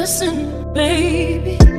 listen, baby.